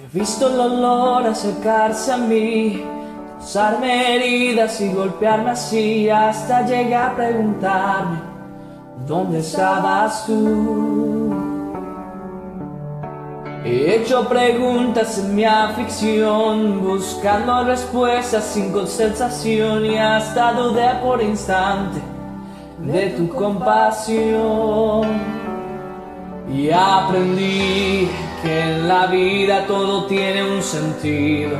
He visto el olor acercarse a mí, causarme heridas y golpearme así hasta llegar a preguntarme, ¿dónde estabas tú? He hecho preguntas en mi aflicción, buscando respuestas sin consensación y hasta dudé por instante de tu compasión. Y aprendí que en la vida todo tiene un sentido.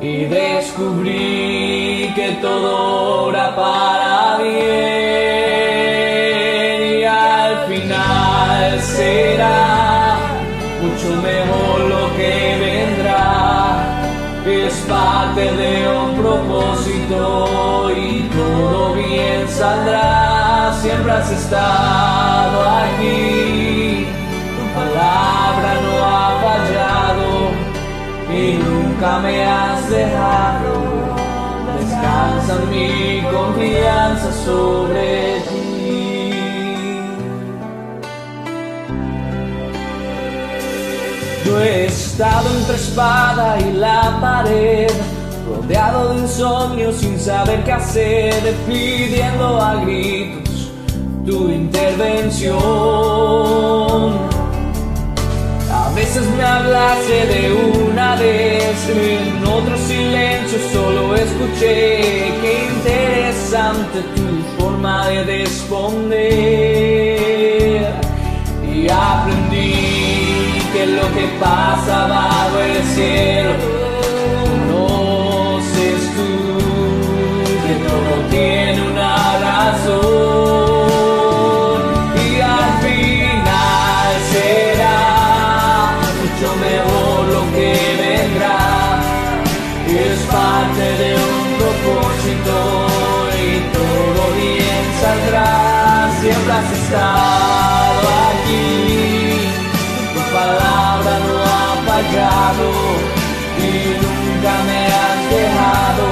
Y descubrí que todo obra para bien. Y al final será mucho mejor lo que vendrá. Es parte de un propósito y todo bien saldrá. Siempre has estado nunca me has dejado. Descansa mi confianza sobre ti. Yo he estado entre espada y la pared, rodeado de insomnio sin saber qué hacer, pidiendo a gritos tu intervención. Hablaste de una vez, en otro silencio solo escuché. Qué interesante tu forma de responder. Y aprendí que lo que pasa bajo el cielo lo que vendrá. Es parte de un propósito y todo bien saldrá. Siempre has estado aquí. Tu palabra no ha fallado y nunca me has dejado.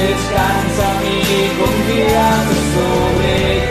Descansa mi confianza sobre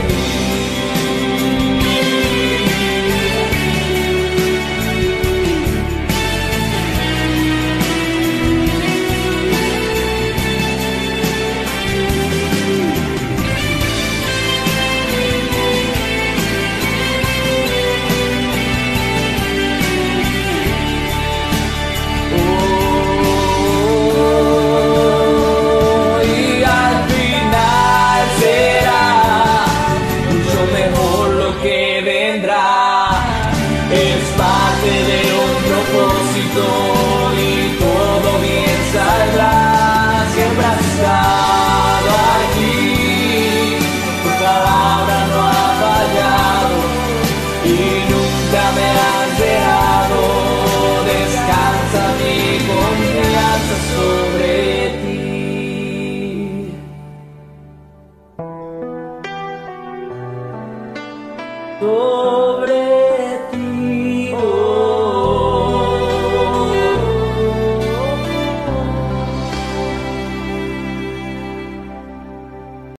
Sobre